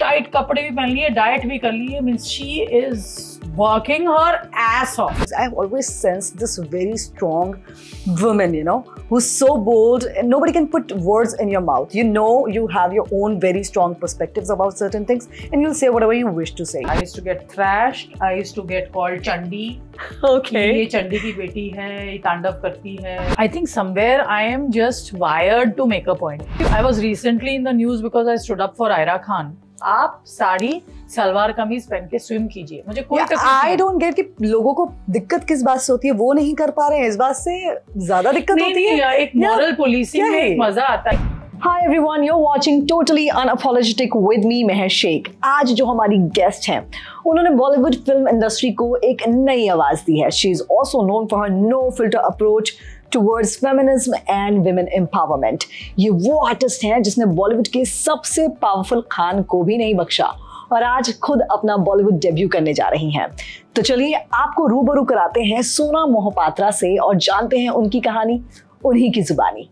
Tight कपड़े भी पहन लिए डाइट भी कर लिए means she is working her ass off. I've always sensed this very strong woman, you know, who's so bold and nobody can put words in your mouth. You know, you have your own very strong perspectives about certain things and you'll say whatever you wish to say. I used to get thrashed. I used to get called Chandi. कि ये चंडी की बेटी है ये तांडव करती है I think somewhere I am just wired to make a point I was recently in the news because I stood up for Ira Khan आप साड़ी सलवार कमीज पहन के स्विम कीजिए। मुझे कोई आई डोंट गेट कि लोगों को दिक्कत किस बात से होती है वो नहीं कर पा रहे हैं। इस बात से ज़्यादा दिक्कत नहीं, होती नहीं, है एक मॉरल पुलिसिंग में एक मज़ा आता है। Hi everyone, you're watching Totally Unapologetic with me Meher Sheikh. आज जो हमारी गेस्ट हैं उन्होंने बॉलीवुड फ़िल्म इंडस्ट्री को एक नई आवाज़ दी है। She is also known for her no filter approach towards feminism and women empowerment. ये वो आर्टिस्ट हैं जिसने बॉलीवुड के सबसे पावरफुल खान को भी नहीं बख्शा और आज खुद अपना बॉलीवुड डेब्यू करने जा रही हैं तो चलिए आपको रूबरू कराते हैं सोना मोहपात्रा से और जानते हैं उनकी कहानी उन्हीं की जुबानी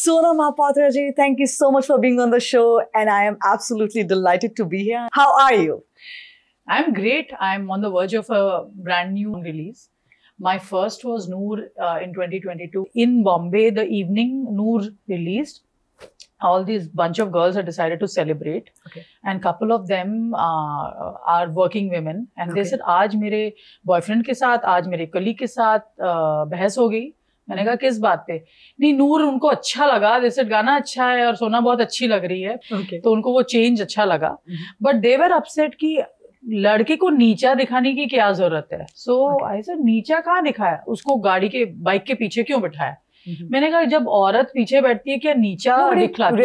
Sona Mahapatra ji, thank you so much for being on the show, and I am absolutely delighted to be here. How are you? I'm great. I'm on the verge of a brand new release. My first was Noor uh, in 2022. In Bombay, the evening Noor released. All these bunch of girls had decided to celebrate, Okay. and couple of them uh, are working women. And they Okay. said, आज मेरे boyfriend के साथ, आज मेरे colleague के साथ uh, बहस हो गई. मैंने कहा किस बात पे नहीं नूर उनको अच्छा लगा जैसे गाना अच्छा है और सोना बहुत अच्छी लग रही है Okay. तो उनको वो चेंज अच्छा लगा बट देवर अपसेट कि लड़के को नीचा दिखाने की क्या ज़रूरत है? सो आई सर नीचा कहाँ दिखाया? उसको गाड़ी के बाइक के पीछे क्यों बैठाया? मैंने कहा जब औरत पीछे बैठती है क्या नीचा दिखलाटिंग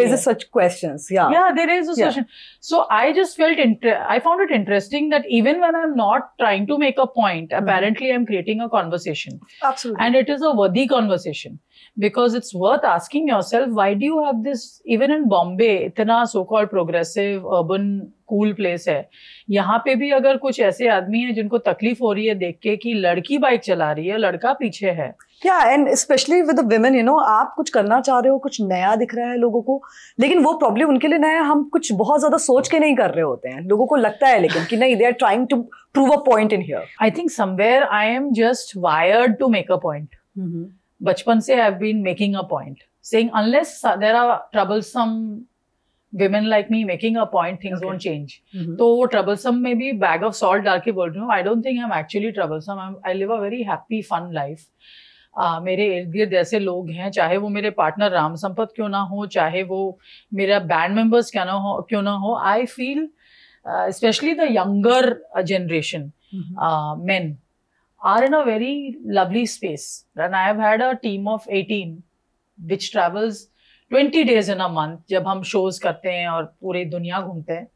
a point apparently I am creating a conversation and it is a conversation because it's worth asking yourself why do you have this even in bombay इतना so called progressive urban cool place है। यहाँ पे भी अगर कुछ ऐसे आदमी हैं जिनको तकलीफ़ हो रही है देख के कि लड़की बाइक चला रही है लड़का पीछे है। And especially with the women, you know, आप कुछ करना चाह रहे हो कुछ नया दिख रहा है लोगों को लेकिन वो प्रॉब्लम उनके लिए नया है, हम कुछ बहुत ज़्यादा सोच के नहीं कर रहे होते हैं। लोगों को लगता है लेकिन कि नहीं they are trying to prove a point in here I think somewhere I am just wired to make a point बचपन से have been making a point saying unless there are troublesome women like me making a point things don't change तो वो troublesome में भी bag of salt डाल के बोल रही हूँ I don't think I am actually troublesome I live a very happy fun life मेरे इर्द गिर्द ऐसे लोग हैं चाहे वो मेरे पार्टनर राम संपत क्यों ना हो चाहे वो मेरा बैंड मेंबर्स क्या ना हो क्यों ना हो I feel specially the younger generation man are in a very lovely space and I have had a team of 18 which travels 20 days in a month जब हम shows करते हैं और पूरी दुनिया घूमते हैं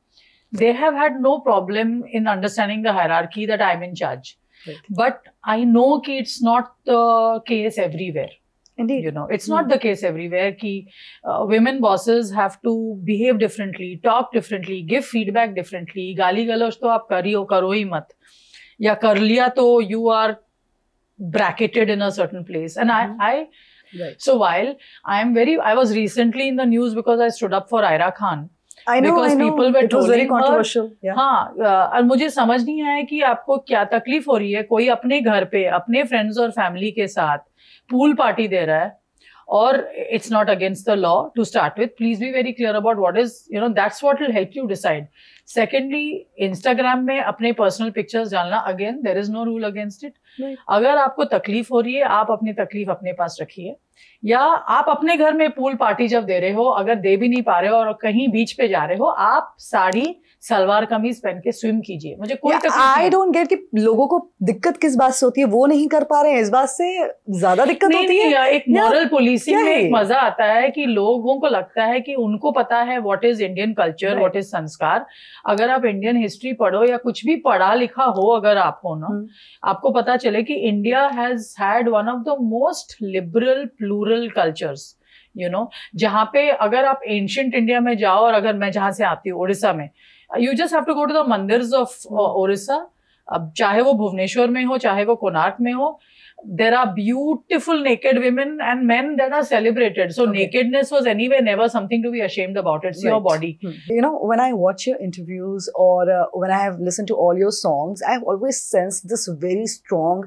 they have had no problem in understanding the hierarchy that I'm in charge Right. but I know कि it's not the case everywhere Indeed. you know it's not the case everywhere कि uh, women bosses have to behave differently talk differently give feedback differently गाली गलौज तो आप करियो करो ही मत या कर लिया तो you are bracketed in a certain place and I I Right. so while I am very I was recently in the news because I stood up for Aira Khan I know, Because I know. people were it was very trolling her. controversial. Yeah. हाँ और मुझे समझ नहीं आया कि आपको क्या तकलीफ़ हो रही है कोई अपने घर पे अपने फ्रेंड्स और फैमिली के साथ पूल पार्टी दे रहा है और it's not against the law to start with please be very clear about what is you know that's what will help you decide secondly Instagram में अपने पर्सनल पिक्चर्स डालना again there is no rule against it Right. अगर आपको तकलीफ़ हो रही है आप अपनी तकलीफ़ अपने पास रखिए. या आप अपने घर में पूल पार्टी जब दे रहे हो अगर दे भी नहीं पा रहे हो और कहीं बीच पे जा रहे हो आप साड़ी सलवार कमीज पहन के स्विम कीजिए। मुझे कोई है। don't get कि लोगों को दिक्कत किस बात से होती है वो नहीं कर पा रहे हैं इस बात से ज़्यादा दिक्कत नहीं, होती नहीं, है? एक मॉरल पुलिसिंग क्या में एक मज़ा आता है कि लोगों को लगता है कि उनको पता है what is Indian culture what is संस्कार। अगर आप इंडियन हिस्ट्री पढ़ो या कुछ भी पढ़ा लिखा हो अगर आप हो ना हम्म। आपको पता चले कि India has had one of the most liberal plural cultures you know जहाँ पे अगर आप एंशंट इंडिया में जाओ और अगर मैं जहाँ से आती हूँ उड़ीसा में You just have to go to the mandirs of Orissa अब चाहे वो भुवनेश्वर में हो चाहे वो कोणार्क में हो there are beautiful naked women and men that are celebrated. So Okay. nakedness was anyway never something to be ashamed about. It's your Right. body. You know, when I watch your interviews or uh, when I have listened to all your songs, I've always sensed this very strong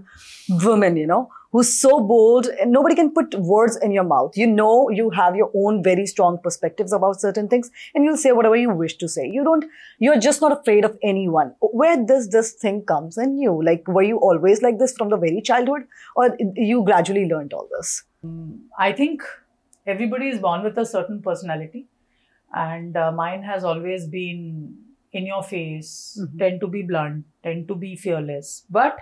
woman, you know, who's so bold and nobody can put words in your mouth. You know, you have your own very strong perspectives about certain things and you'll say whatever you wish to say. You don't, you're just not afraid of anyone. Where does this thing comes in you? Like, were you always like this from the very childhood or you gradually learned all this? I think everybody is born with a certain personality, and uh, mine has always been in your face, Mhm. tend to be blunt, tend to be fearless. But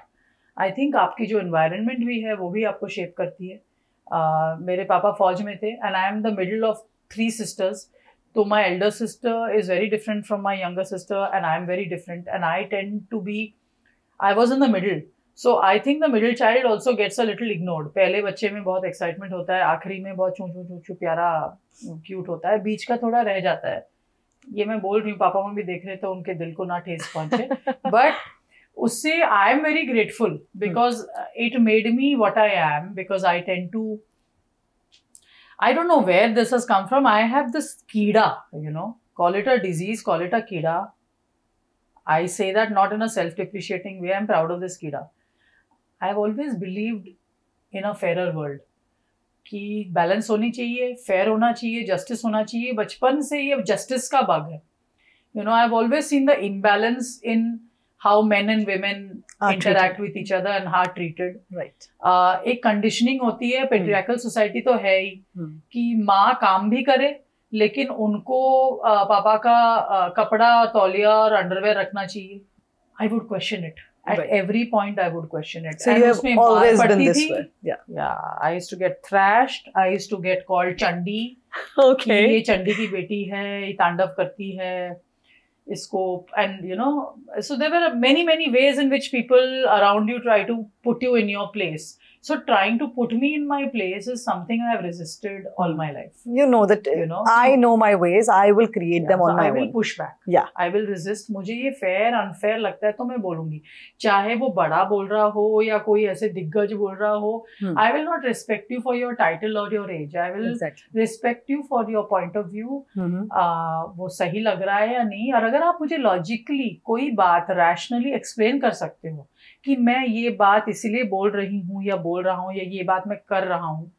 I think आपकी जो environment भी है वो भी आपको shape करती है। uh, मेरे पापा फौज में थे and I am the middle of three sisters तो my elder sister is very different from my younger sister and I am very different and I tend to be I was in the middle so I think the middle child also gets a little ignored पहले बच्चे में बहुत excitement होता है आखिरी में बहुत चू चू चू चू प्यारा क्यूट होता है। बीच का थोड़ा रह जाता है। ये मैं बोल रही हूँ पापा मम्मी देख रहे तो उनके दिल को ना ठेस पहुँचे। बट उससे I am very grateful because it made me what I am because I tend to I don't know where this has come from I have this कीड़ा you know call it a disease call it a कीड़ा I say that not in a self appreciating way I am proud of this कीड़ा I have always believed in a fair world कि balance होनी चाहिए fair होना चाहिए justice होना चाहिए। बचपन से ये जस्टिस का बग है। You know I have always seen the imbalance in how men and women Are interact with each other and are treated Right. uh, एक कंडीशनिंग होती है पेट्रियाकल सोसाइटी तो है ही Hmm. कि माँ काम भी करे लेकिन उनको uh, पापा का uh, कपड़ा तौलिया और अंडरवेयर रखना चाहिए I would question it at Right. Every point I would question it So you have always been this way. Yeah. yeah i used to get thrashed i used to get called chandi कि ये चंडी की बेटी है ये तांडव करती है scope and you know so there were many many ways in which people around you try to put you in your place. So trying to put me in my place is something I have resisted all my life You know that You know? I know my ways. I will create them on my I will own. Push back Yeah. I will resist मुझे ये fair unfair लगता है तो मैं बोलूँगी चाहे वो बड़ा बोल रहा हो या कोई ऐसे दिग्गज बोल रहा हो Hmm. I will not respect you for your title और your age I will Exactly. Respect you for your point of view Mhm. Uh, वो सही लग रहा है या नहीं और अगर आप मुझे लॉजिकली कोई बात रैशनली एक्सप्लेन कर सकते हो कि मैं ये बात इसीलिए बोल रही हूँ या बोल रहा हूँ या ये बात मैं कर रहा हूँ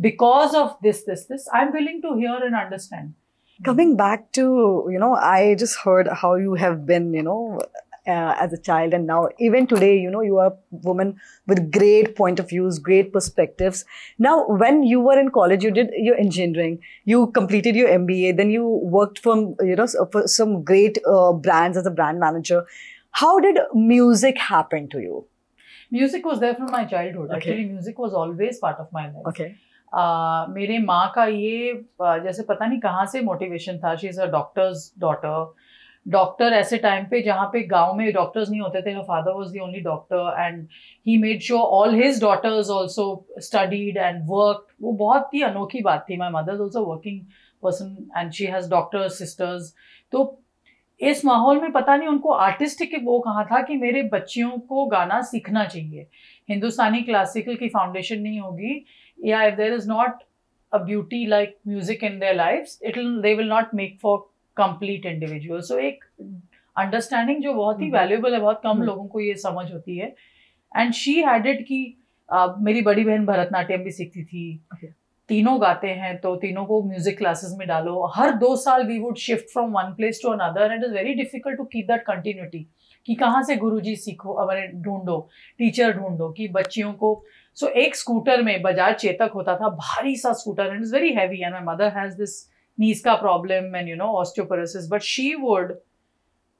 because of this this this I am willing to hear and understand Coming back to, you know, I just heard how you have been, you know, uh, as a child and now even today, you know, you are a woman with great point of views, great perspectives. Now, when you were in college, you did your engineering, you completed your MBA, then you worked from, you know, for some great uh, brands as a brand manager. How did music happen to you? Music was there from my childhood Okay. Actually music was always part of my life Okay. Uh, मेरे माँ का ये आ, जैसे पता नहीं कहाँ से motivation था she is a doctor's daughter doctor ऐसे टाइम पे जहाँ पे गाँव में डॉक्टर्स नहीं होते थे her father was the only doctor and he made sure all his daughters also studied and worked वो बहुत ही अनोखी बात थी my mother is also working person and she has daughters sisters तो इस माहौल में पता नहीं उनको आर्टिस्टिक वो कहा था कि मेरे बच्चियों को गाना सीखना चाहिए हिंदुस्तानी क्लासिकल की फाउंडेशन नहीं होगी या if there is not a beauty like music in their life it they will not make for complete individual so एक अंडरस्टैंडिंग जो बहुत ही हम्म। वैल्यूएबल है बहुत कम हम्म। लोगों को ये समझ होती है एंड शी हैड इट कि मेरी बड़ी बहन भरतनाट्यम भी सीखती थी. तीनों गाते हैं तो तीनों को म्यूज़िक क्लासेस में डालो। हर दो साल we would shift from one place to another and is very difficult to keep that continuity कि कहाँ से गुरुजी सीखो हमारे ढूंढो टीचर ढूंढो कि बच्चियों को। सो so, एक स्कूटर में बजाज चेतक होता था भारी सा scooter and is very heavy and my mother has this knees का problem and you know osteoporosis but she would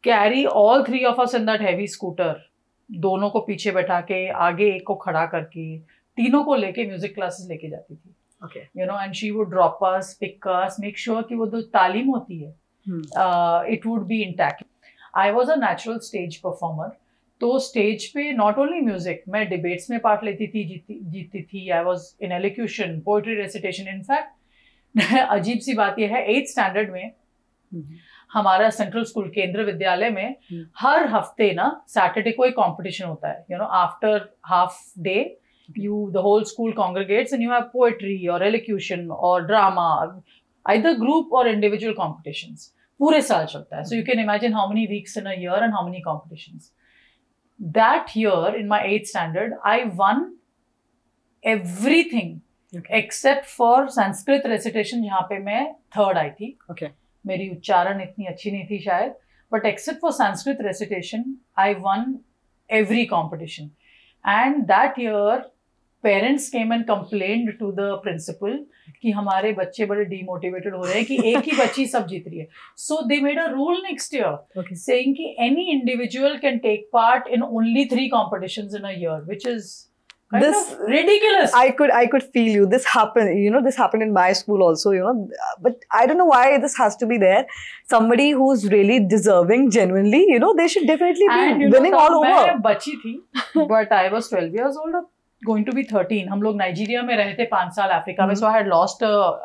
carry all three of us in that heavy scooter दोनों को पीछे बैठा के आगे एक को खड़ा करके तीनों को लेके म्यूज़िक क्लासेस लेके जाती थी. You know and she would drop us pick us make sure कि वो जो तालीम होती है Hmm. It would be intact I was a natural stage performer तो स्टेज पे नॉट ओनली म्यूज़िक मैं डिबेट्स में पार्ट लेती थी जीती जीती थी. I was in elocution poetry recitation in fact अजीब सी बात यह है एट्थ स्टैंडर्ड में हमारा सेंट्रल स्कूल केंद्र विद्यालय में हम्म। हर हफ़्ते ना सैटरडे को एक कंपटीशन होता है. You know after half day you the whole school congregates and you have poetry or elocution or drama either group or individual competitions पूरे साल चलता है so you can imagine how many weeks in a year and how many competitions that year in my eighth standard i won everything Okay. except for sanskrit recitation जहाँ पे मैं third आई थी Okay. मेरी उच्चारण इतनी अच्छी नहीं थी शायद but except for Sanskrit recitation I won every competition and that year parents came and complained to the principal कि हमारे बच्चे बड़े डीमोटिवेटेड हो रहे हैं कि एक ही बच्ची सब जीत रही है so they made a rule next year saying कि any individual can take part in only three competitions in a year which is kind This- of ridiculous I could I could feel you. This happened, you know, this happened in my school also, you know. But I don't know why this has to be there. Somebody who's really deserving, genuinely, you know, they should definitely be And winning know, all over. बची थी but I was 12 years old going to be 13 हम लोग Nigeria में रहे थे पाँच साल Africa में हम्म। So I had lost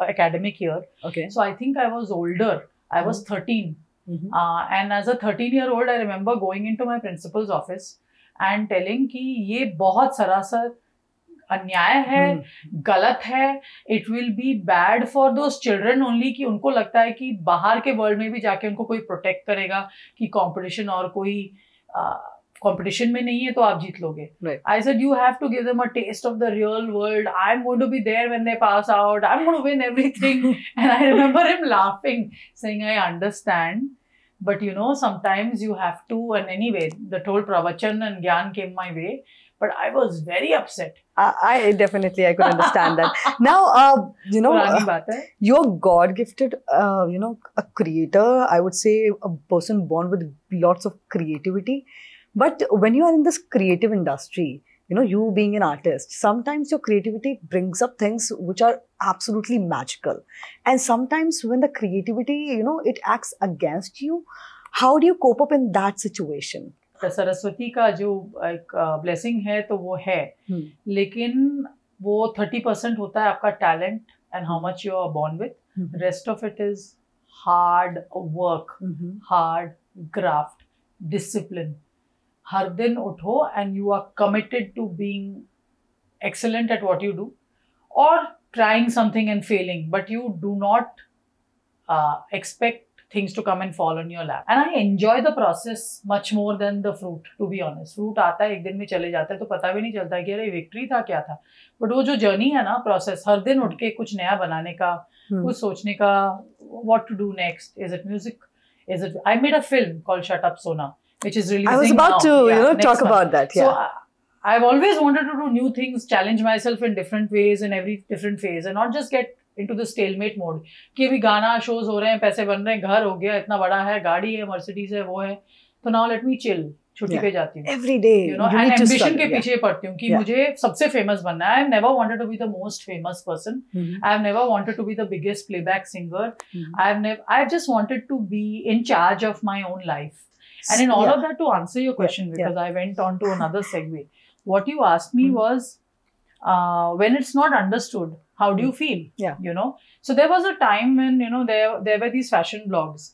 academic year Okay. So I think I was older I was 13 Mhm. uh, and as a 13 year old i remember going into my principal's office and telling कि ये बहुत सरासर अन्याय है Hmm. गलत है it will be bad for those children only कि उनको लगता है कि बाहर के वर्ल्ड में भी जाके उनको कोई प्रोटेक्ट करेगा कि कंपटीशन और कोई कॉम्पिटिशन में नहीं है तो आप जीत लोगे I said you have to give them a taste of the real world I am going to be there when they pass out I am going to win everything and I remember him laughing saying I understand but you know sometimes you have to and anyway the toll प्रवचन and ज्ञान came my way But I was very upset. I, I definitely I could understand that. Now, uh, you know, uh, you're God gifted. Uh, you know, a creator. I would say a person born with lots of But when you are in this creative industry, you know, you being an artist, sometimes your creativity brings up things which are absolutely magical. And sometimes when the creativity, you know, it acts against you, how do you cope up in that situation? तो सरस्वती का जो एक blessing है तो वो है Hmm. लेकिन वो थर्टी परसेंट होता है आपका talent and how much you are born with rest of it is hard work Mhm. Hard graft discipline हर दिन उठो and you are committed to excellent at what you do or trying something and failing but you do not uh, expect things to come and fall on your lap and i enjoy the process much more than the fruit to be honest fruit आता है एक दिन में चले जाता है तो पता भी नहीं चलता है कि अरे विक्ट्री था क्या था बट वो जो जर्नी है ना प्रोसेस हर दिन उठ के कुछ नया बनाने का Hmm. कुछ सोचने का what to do next is it music is it i made a film called shut up sona which is releasing I was about now. to, you Yeah, know, next talk month. about that. So Yeah. I, I've always wanted to do new things, challenge myself in different ways in every different phase, and not just get into the stalemate mode. कि अभी गाना shows हो रहे हैं पैसे बन रहे हैं घर हो गया इतना बड़ा है गाड़ी है मर्सिडीज है वो है तो नाउ लेट मी चिल छुट्टी Yeah. पे जाती हूँ Every day, you know you and need to ambition struggle, के yeah. पीछे पड़ती हूँ कि Yeah. मुझे सबसे फेमस बनना है I have never wanted to be the most famous person Mhm. I have never wanted to be the biggest playback singer. Mhm. I've never. I've just wanted to be in charge of my own life. and in all Yeah. of that, to answer your question, yeah. because I went on to another segue. What you asked me Mhm. was, uh, when it's not understood, how do you feel? Yeah. You know. So there was a time when you know there there were these fashion blogs.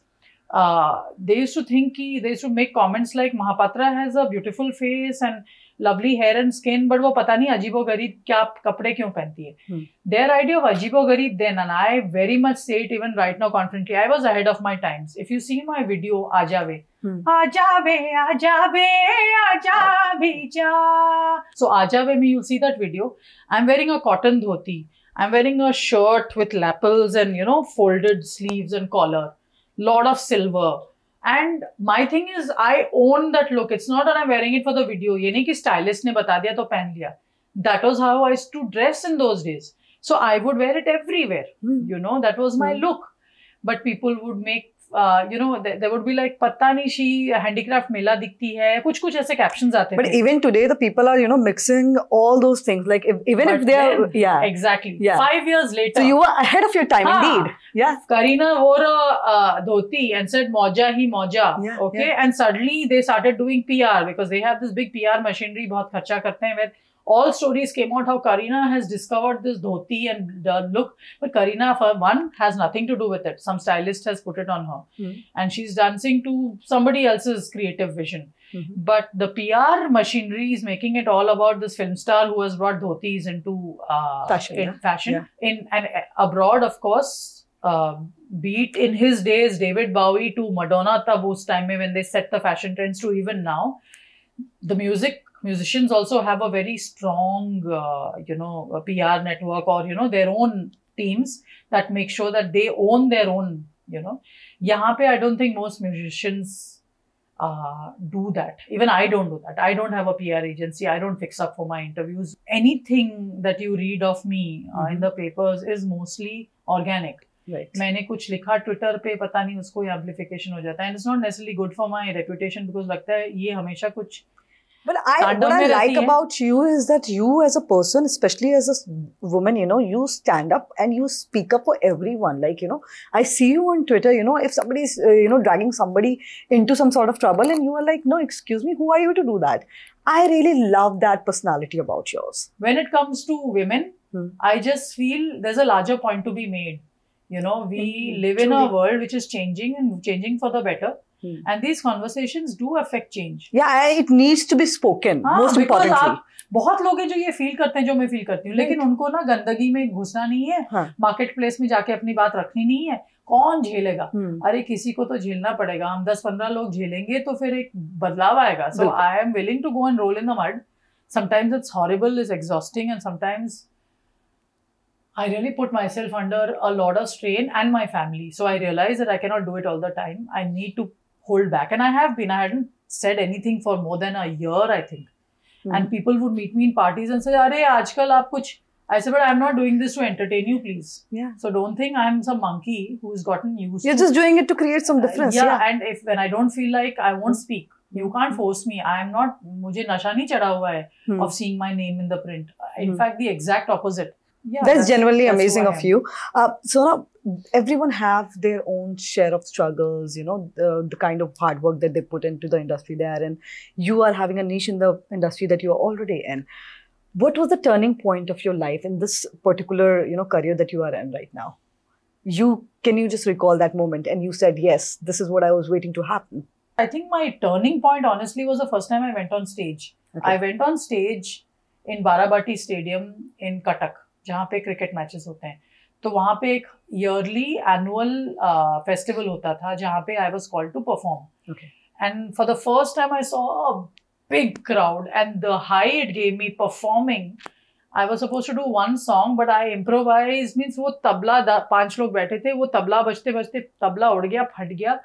Uh, they used to think ki, they used to make comments like Mahapatra has a beautiful face and lovely hair and skin but वो पता नहीं अजीबो गरीब क्या कपड़े क्यों पहनती है। देयर आइडिया ऑफ़ अजीबो गरीब then and I very much set even right no confidently I was ahead of my times if you see my video आ जावे। सो आ जावे मी you see that video I am wearing a cotton dhoti. I am wearing a shirt with lapels and you know folded sleeve and collar lord of silver And my thing is, I own that look. It's not that I'm wearing it for the video. ये नहीं कि stylist ने बता दिया तो पहन लिया. That was how I used to dress in those days. So I would wear it everywhere. Hmm. You know, that was my Hmm. look. But people would make you know they would be like पता नहीं she handicraft मेला दिखती है। कुछ कुछ ऐसे caption आते हैं but even today the people are you know mixing all those things like even if they are या exactly five years later you are ahead of your time indeed या Kareena wore a uh, dhoti and said मौजा ही मौजा. Okay and suddenly they started doing PR because they have this big PR machinery बहुत खर्चा करते हैं। With all stories came out how Karina has discovered this dhoti and the look, but Karina for one has nothing to do with it. Some stylist has put it on her, Hmm. and she's dancing to somebody else's creative vision. Mhm. But the PR machinery is making it all about this film star who has brought dhotis into uh, Fashion, in yeah. fashion Yeah. in and uh, abroad, of course. Uh, beat in his days, David Bowie to Madonna tab time when they set the fashion trends to even now. The music musicians also have a very strong, uh, you know, a PR network or you know their own teams that make sure that they own their own. You know, यहाँ पे I don't think most musicians uh, do that. Even I don't do that. I don't have a PR agency. I don't fix up for my interviews. Anything that you read of me uh, in Mhm. the papers is mostly organic. Right. मैंने कुछ लिखा Twitter पे पता नहीं उसको amplification हो जाता है and it's not necessarily good for my reputation because लगता है ये हमेशा कुछ but I, what I like eh? about you is that you as a person, especially as a woman, you know, you stand up and you speak up for everyone. Like, you know, I see you on Twitter, you know, if somebody's, uh, you know, dragging somebody into some sort of trouble and you are like, no, excuse me, who are you to do that? I really love that personality about yours. When it comes to women, hmm. I just feel there's a larger point to be made. You know, we hmm. live in a world which is changing and changing for the better. Hmm. and these conversations do affect change Yeah, I- it needs to be spoken. हाँ, most because importantly. आप बहुत लोग हैं जो ये feel करते हैं जो मैं फील करती हूँ लेकिन उनको ना गंदगी में घुसना नहीं है हाँ. मार्केट प्लेस में जाके अपनी बात रखनी नहीं है कौन झेलेगा Hmm. अरे किसी को तो झेलना पड़ेगा हम दस पंद्रह लोग झेलेंगे तो फिर एक बदलाव आएगा सो बिल्कुल। I am willing to go and roll in the mud sometimes it's horrible it's exhausting and sometimes i really put myself under a lot of strain and my family so i realize that i cannot do it all the time i need to hold back and i have been i hadn't said anything for more than a year i think Hmm. and people would meet me in parties and say अरे आजकल आप कुछ I said, but I'm not doing this to entertain you, please. Yeah. So don't think I'm some monkey who's gotten used You're to just doing it to create some difference. yeah, Yeah. and if when I don't feel like I won't speak, you can't force me. I am not. मुझे नशा नहीं चढ़ा हुआ है Hmm. of seeing my name in the print. In Hmm. fact, the exact opposite. Yeah, that's, genuinely that's amazing of you. Uh, so now everyone have their own share of struggles you know the, the kind of hard work that they put into the industry there and you are having a niche in the industry that you are already in. What was the turning point of your life in this particular you know career that you are in right now? You can you just recall that moment and you said yes this is what i was waiting to happen I think my turning point, honestly, was the first time I went on stage. Okay. I went on stage in Barabati Stadium in Katak, जहाँ पे cricket matches होते हैं। तो वहाँ पे एक yearly annual festival होता था जहाँ पे I was called to perform and for the first time I saw big crowd and the high it gave me performing I was suppose to do one song but I improvise means वो तबला पाँच लोग बैठे थे वो तबला बजते बजते तबला उड़ गया फट गया।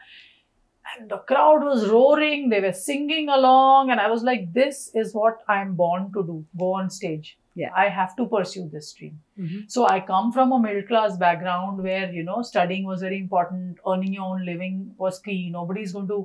And the crowd was roaring they were singing along and i was like this is what i'm born to do go on stage. Yeah. i have to pursue this stream so i come from a middle class background where you know studying was very important earning your own living was key nobody's going to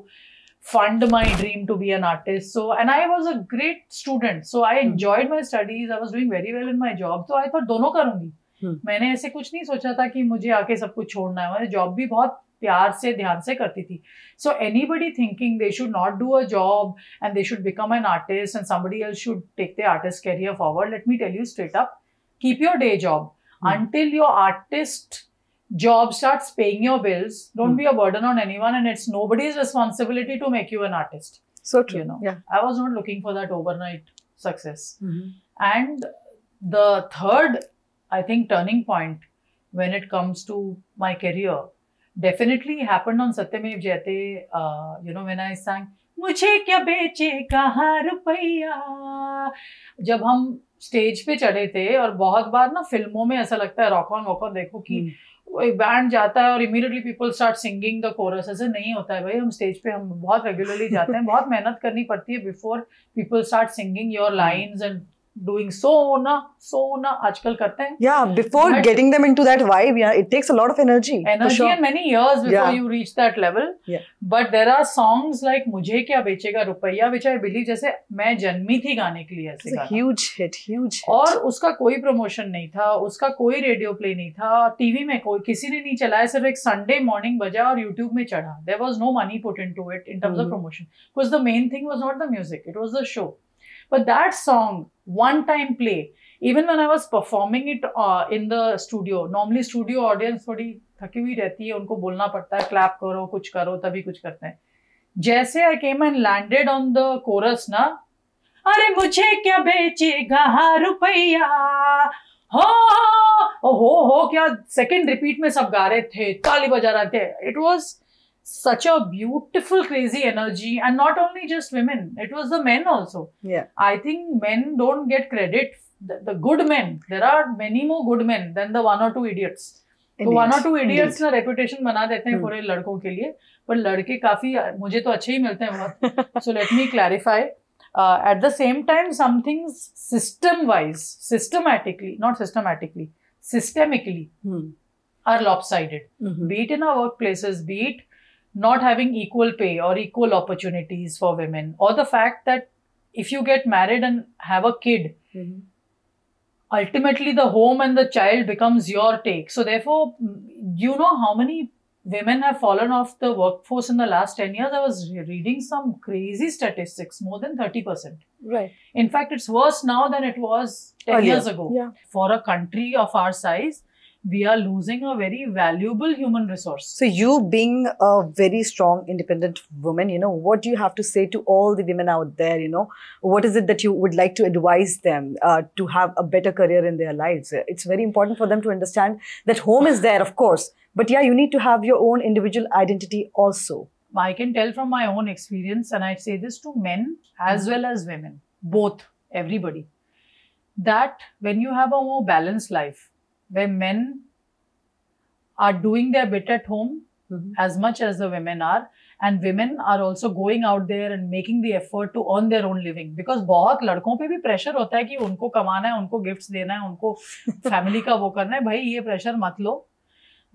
fund my dream to be an artist so and i was a great student so i Hmm. enjoyed my studies i was doing very well in my job so i thought दोनों करूंगी Hmm. मैंने ऐसे कुछ नहीं सोचा था कि मुझे आके सब कुछ छोड़ना है मैंने जॉब भी बहुत प्यार से ध्यान से करती थी so anybody thinking they should not do a job and they should become an artist and somebody else should take their artist career forward let me tell you straight up keep your day job Hmm. until your artist job starts paying your bills don't Hmm. be a burden on anyone and it's nobody's responsibility to make you an artist so true You know. yeah i was not looking for that overnight success and the third i think turning point when it comes to my career definitely happened on satyamev jayate uh, you know when i sang मुझे क्या बेचे कहाँ रुपया? जब हम stage पे चढ़े थे और बहुत बार ना फ़िल्मों में ऐसा लगता है रॉक ऑन वॉक ऑन देखो कि. एक बैंड जाता है और immediately people start singing the chorus ऐसे नहीं होता है भाई। हम स्टेज पे हम बहुत रेगुलरली जाते हैं बहुत मेहनत करनी पड़ती है before people start singing your lines and doing sona sona आजकल करते हैं yeah before But- getting them into that vibe yeah it takes a lot of energy energy sure. and many years before Yeah. you reach that level Yeah. but there are songs like मुझे क्या बेचेगा रुपया which I believe जैसे मैं जन्मी थी गाने के लिए ऐसे it's a गाना huge hit huge hit. और उसका कोई प्रमोशन नहीं था उसका कोई रेडियो प्ले नहीं था टीवी में कोई किसी ने नहीं चलाया सिर्फ़ एक संडे मॉर्निंग बजा और यूट्यूब में चढ़ा there was no money put in to it in terms of Mhm. Promotion because the main thing was not the music it was the show but that song one time play even when I was performing it uh, in the studio, normally studio audience थोड़ी थकी हुई रहती है उनको बोलना पड़ता है clap करो कुछ करो तभी कुछ करते हैं। जैसे I came and landed on the chorus ना अरे मुझे क्या बेचेगा रुपया? हो हो हो क्या सेकंड रिपीट में सब गा रहे थे ताली बजा रहे थे। It was such a beautiful crazy energy and not only just women it was the men also yeah I think men don't get credit. The, the good men, there are many more good men than the one or two idiots. तो one और two idiots ना reputation बना देते हैं Hmm. पूरे लड़कों के लिए पर लड़के काफी मुझे तो अच्छे ही मिलते हैं बहुत so let me clarify at the same time something system wise systematically not systematically systemically Hmm. are lopsided Mhm. be it in our workplaces be it not having equal pay or equal opportunities for women or the fact that if you get married and have a kid Mhm. ultimately the home and the child becomes your take. So therefore mm, you know how many women have fallen off the workforce in the last 10 years? I was reading some crazy statistics more than 30% right. In fact it's worse now than it was 10 Earlier. years ago. Yeah. For a country of our size we are losing a very valuable human resource So you being a very strong, independent woman, you know, what do you have to say to all the women out there? You know, what is it that you would like to advise them uh, to have a better career in their lives? It's very important for them to understand that home is there, of course, but yeah, you need to have your own individual identity also. I can tell from my own experience, and I say this to men as well as women, both, everybody, that when you have a more balanced life, where men are doing their bit at home mm-hmm. as much as the women are, and women are also going out there and making the effort to earn their own living. Because बहुत लड़कों पे भी pressure होता है कि उनको कमाना है उनको गिफ्ट्स देना है उनको फैमिली का वो करना है। भाई ये प्रेशर मत लो।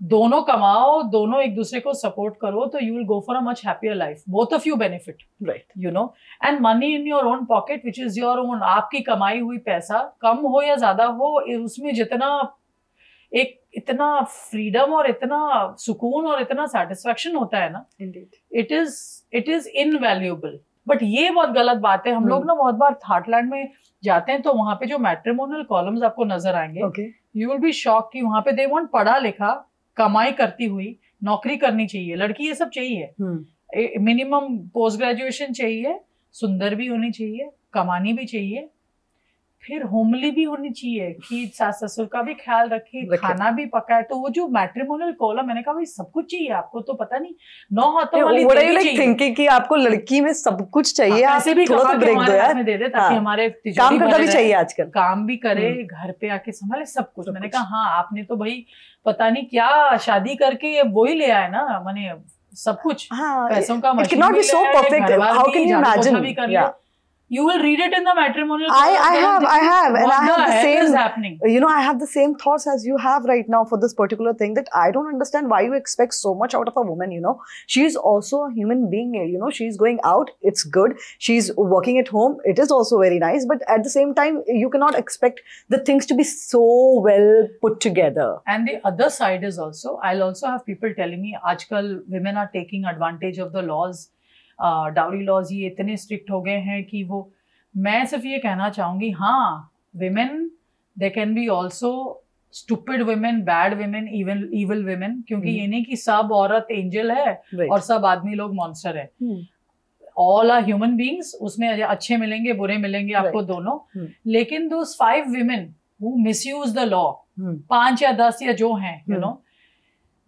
दोनों कमाओ दोनों एक दूसरे को सपोर्ट करो तो you will go for a much happier life both of you benefit Right. You know and money in your own pocket which is your own आपकी कमाई हुई पैसा कम हो या ज़्यादा हो उसमें जितना एक इतना फ्रीडम और इतना सुकून और इतना सेटिस्फेक्शन होता है ना. It is it is in invaluable but ये बहुत गलत बात है। हम लोग ना बहुत बार थाटलैंड में जाते हैं तो वहाँ पे जो मैट्रिमोनियल कॉलम्स आपको नज़र आएँगे यू विल बी शॉक कि वहाँ पे दे वांट पढ़ा लिखा कमाई करती हुई नौकरी करनी चाहिए। लड़की ये सब चाहिए। Hmm. मिनिमम पोस्ट ग्रेजुएशन चाहिए सुंदर भी होनी चाहिए कमानी भी चाहिए फिर होमली भी होनी चाहिए कि सास ससुर का भी ख्याल रखे। खाना भी पकाए। तो वो जो मैट्रिमोनियल कॉलम मैंने कहा भाई सब कुछ चाहिए आपको तो पता नहीं नौ हाथों वाली चाहिए। thinking कि आपको लड़की में सब कुछ चाहिए हाँ, आप भी थोड़ा तो ब्रेक दो यार। दे दे ताकि हाँ। हमारे काम करना भी चाहिए आजकल। काम भी करे हम्म। घर पे आके संभाले सब कुछ। मैंने कहा हाँ आपने तो भाई पता नहीं क्या शादी करके वो ही ले आए ना मैंने सब कुछ। हाँ पैसों का मशीन cannot भी be so ले आए, perfect घर-बार भी, भी कर yeah. you will read it in the matrimonial. I, I have, I have, and I have the, same. Is happening? You know, I have the same thoughts as you have right now for this particular thing that I don't understand why you expect so much out of a woman. You know, she is also a human being. You know, she's going out. It's good. She's working at home. It is also very nice. But at the same time, you cannot expect the things to be so well put together. And the other side is also, I'll also have people telling me, "Ajkal, women are taking advantage of the laws." Dowry laws ये इतने strict हो गए हैं कि वो मैं सिर्फ़ ये कहना चाहूँगी हाँ women there can be also stupid women bad women even evil women क्योंकि हम्म। ये नहीं कि सब औरत एंजल है Right. और सब आदमी लोग मॉन्स्टर है. ऑल आर ह्यूमन बींग्स उसमें अच्छे मिलेंगे बुरे मिलेंगे आपको दोनों Hmm. लेकिन दो five women who misuse the law Hmm. पाँच या दस या जो हैं you. Know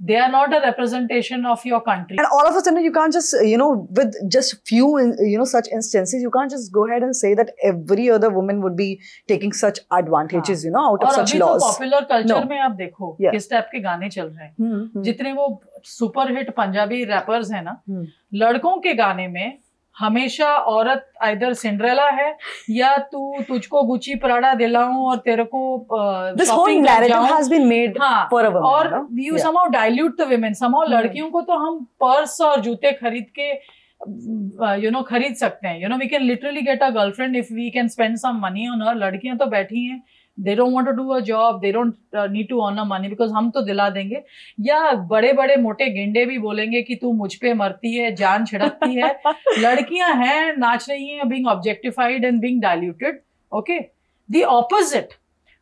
they are not a representation of your country And all of a sudden, you can't just, you know, with just few, you know, such instances, you can't just go ahead and say that every other woman would be taking such advantages, you know, out of और such अभी तो laws. Popular culture No. में आप देखो Yeah. किस type के गाने चल रहे हैं Hmm, hmm. जितने वो सुपर हिट पंजाबी रैपर्स हैं ना Hmm. लड़कों के गाने में हमेशा औरत इधर सिंड्रेला है या तू तुझको गुची पराड़ा दिलाऊं और तेरे को this whole narrative has been made for a woman और you somehow dilute the women somehow लड़कियों को तो हम पर्स और जूते खरीद के यू नो खरीद सकते हैं। You know we can literally get a girlfriend if we can spend some money on her लड़कियाँ तो बैठी हैं। They don't want to do a job they don't need to earn a money because हम तो दिला देंगे। या बड़े बड़े मोटे गेंडे भी बोलेंगे कि तू मुझ पे मरती है जान छिड़कती है। लड़कियाँ हैं नाच रही हैं being objectified and being diluted okay the opposite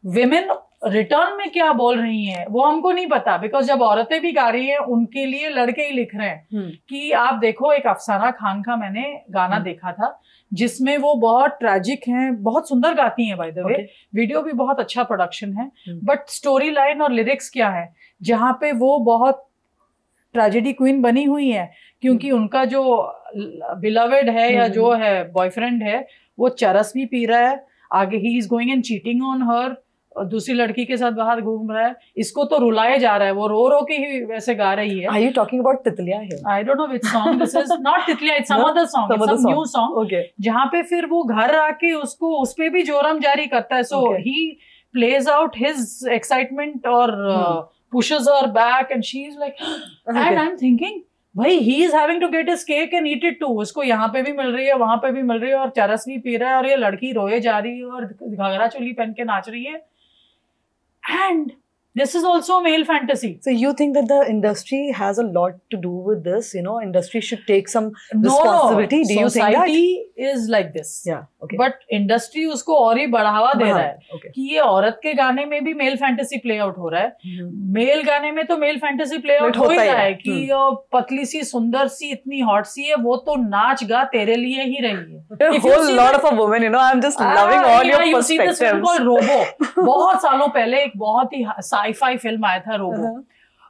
women return में क्या बोल रही हैं वो हमको नहीं पता बिकॉज़ जब औरतें भी गा रही हैं उनके लिए लड़के ही लिख रहे हैं हम्म। कि आप देखो एक अफसाना खान का मैंने गाना हम्म। देखा था जिसमें वो बहुत ट्रेजिक हैं बहुत सुंदर गाती हैं बाय द वे वीडियो भी बहुत अच्छा प्रोडक्शन है हम्म। बट स्टोरी लाइन और लिरिक्स क्या है जहाँ पे वो बहुत ट्रेजेडी क्वीन बनी हुई है क्योंकि उनका जो बिलवेड है या हम्म। जो है बॉयफ्रेंड है वो चरस भी पी रहा है आगे ही is going and cheating on her और दूसरी लड़की के साथ बाहर घूम रहा है। इसको तो रुलाए जा रहा है। वो रो रो के ही वैसे गा रही है। Are you talking about Titliya here? I don't know which song this is not Titliya it's some other song it's some new song Okay. जहाँ पे फिर वो घर आके उसको उस पे भी जोरम जारी करता है। So he plays out his excitement और Hmm. pushes her back and she's like and Okay. I'm thinking भाई he is having to get his cake and eat it too. उसको यहाँ पे भी मिल रही है वहाँ पे भी मिल रही है और चरस भी पी रहा है और ये लड़की रोए जा रही है और घाघरा चोली पहन के नाच रही है। And this is also a male fantasy So you think that the industry has a lot to do with this? You know, industry should take some no responsibility. Do you think that? society is like this Yeah. Okay. But industry उसको और ही बढ़ावा दे रहा है Okay. कि ये औरत के गाने में भी मेल फैंटेसी प्ले आउट हो रहा है Mhm. मेल गाने में तो male fantasy play out But हो ही ही रहा है, है कि हम्म। ये पतली सी सुंदर सी इतनी हॉट सी है वो तो नाच गा तेरे लिए ही रही है If you whole see lot the- of a woman, you know, I'm just Ah, loving all yeah, your you see this film called Robo. बहुत सालों पहले एक बहुत ही साईफाई फ़िल्म आया था रोबो Uh-huh.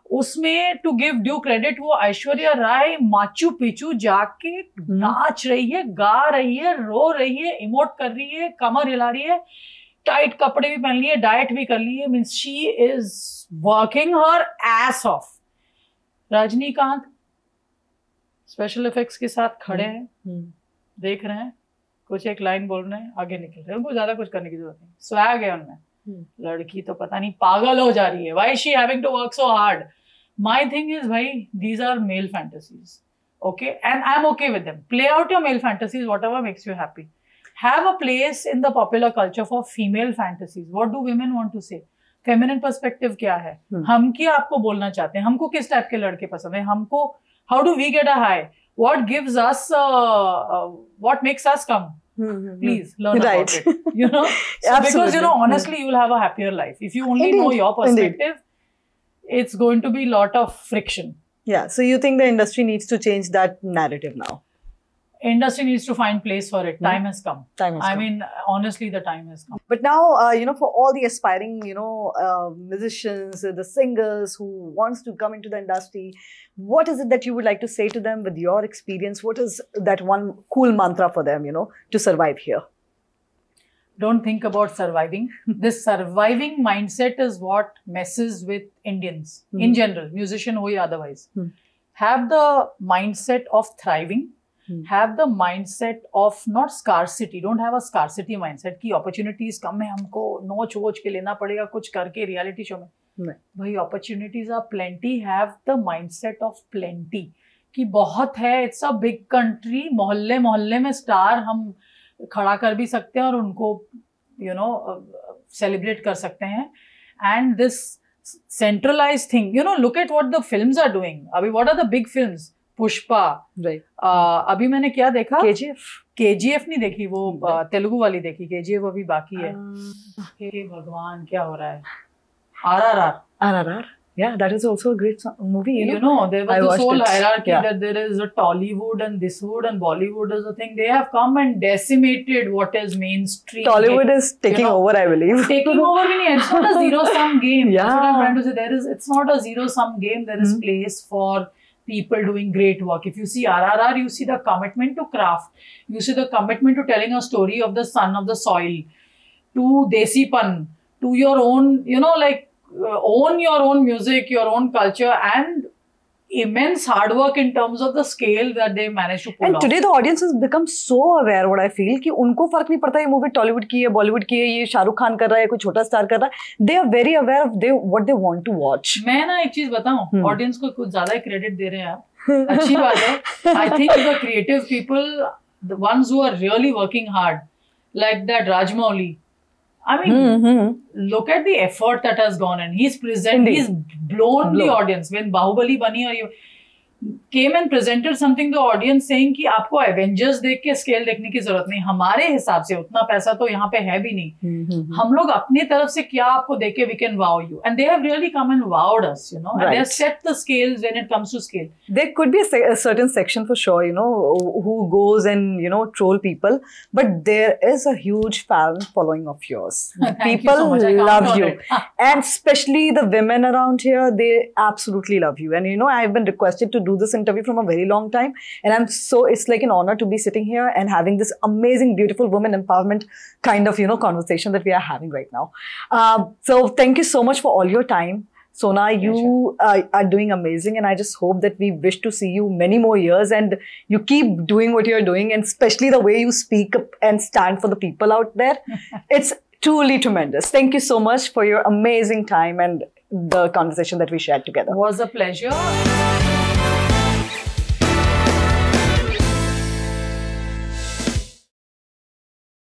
उसमें टू गिव ड्यू क्रेडिट वो ऐश्वर्या राय Machu Picchu जाके नाच रही है गा रही है रो रही है इमोट कर रही है कमर हिला रही है टाइट कपड़े भी पहन लिए डाइट भी कर लिए means she is working her ass off Rajinikanth special effects के साथ खड़े हैं Hmm. देख रहे हैं कुछ एक लाइन बोल रहे हैं आगे निकल रहे हैं उनको ज़्यादा कुछ करने की ज़रूरत नहीं स्वैग है उनमें. लड़की तो पता नहीं पागल हो जा रही है। वाई शी है माई थिंग इज़ भाई these are male fantasies okay and I am okay with play out your male fantasies whatever makes you happy have a place in the popular culture for female fantasies what do women want to say feminine perspective क्या है? हम्म। हम क्या आपको बोलना चाहते हैं? हमको किस टाइप के लड़के पसंद है? हमको how do we get a high what gives us what makes us come us come Hmm. please learn Right. about it you know So because you know honestly you'll have a happier life if you only know Indeed. your Indeed. perspective it's going to be a lot of friction Yeah. So you think the industry needs to change that narrative now? Industry needs to find place for it Hmm. time has come Time has i come. mean honestly the time has come But now, uh, you know, for all the aspiring, you know, uh, musicians, uh, the singers who wants to come into the industry, what is it that you would like to say to them with your experience? What is that one cool mantra for them, you know, to survive here? don't think about surviving this surviving mindset is what messes with indians in Hmm. general musician or otherwise Hmm. have the mindset of thriving Hmm. have the mindset of not scarcity. Don't have a scarcity mindset कि opportunities कम है हमको। नोच वोच के लेना पड़ेगा कुछ करके reality शो में। नहीं। भाई opportunities are plenty. Have the mindset of plenty कि बहुत है। इट्स अ बिग कंट्री मोहल्ले मोहल्ले में स्टार हम खड़ा कर भी सकते हैं और उनको यू नो सेलिब्रेट कर सकते हैं। And this centralise thing you know look at what the films are doing अभी what are the big films Pushpa Right. uh, अभी मैंने क्या देखा KGF. केजीएफ नहीं देखी वो Right. uh, तेलुगु वाली देखी केजीएफ अभी बाकी है Uh, हे भगवान क्या हो रहा है R R R RRR. Yeah, that is also a great movie. You you know. know there I was this whole it. hierarchy Yeah. that there is a tollywood and this wood and bollywood is a thing they have come and decimated what is mainstream Tollywood is taking you know, over, I believe. taking over it's not a zero sum game Yeah. that's what i'm trying to say there is it's not a zero sum game there is Mhm. place for people doing great work. If you see rrr you see the commitment to craft. You see the commitment to telling a story of the son of the soil to desi pan to your own you know like uh, own your own music your own culture and immense hard work in terms of the scale that they managed to pull And off. today the audience has become so aware what I feel कि उनको फ़र्क नहीं पड़ता ये movie Tollywood की है बॉलीवुड की है ये शाहरुख खान कर रहा है कोई छोटा स्टार कर रहा है they are very aware of they what they want to watch मैं ना एक चीज़ बताऊँ हम्म। ऑडियंस को कुछ ज़्यादा ही क्रेडिट दे रहे हैं आप अच्छी बात है I think the creative people the ones who are really working hard like that Rajamouli I mean, mm-hmm. look at the effort that has gone in. He's presented, he's blown the audience. When Bahubali Bani or you, came and presented something the audience saying कि आपको Avengers देख के scale देखने की ज़रूरत नहीं। हमारे हिसाब से उतना पैसा तो यहाँ पे है भी नहीं। हम लोग अपनी तरफ़ से क्या आपको देख के we can wow you and they have really come and wowed us you know they have set the scales when it comes to scale there could be a certain section for sure you know who goes and you know troll people but there is a huge fan following of yours people love you and specially the women around here they absolutely love you and you know I have been requested to this interview from a very long time and i'm so it's like an honor to be sitting here and having this amazing beautiful women empowerment kind of you know conversation that we are having right now Um, so thank you so much for all your time Sona, you uh, are doing amazing, and I just hope that we wish to see you many more years and you keep doing what you're doing, and especially the way you speak and stand for the people out there. it's truly tremendous. Thank you so much for your amazing time and the conversation that we shared together. was a pleasure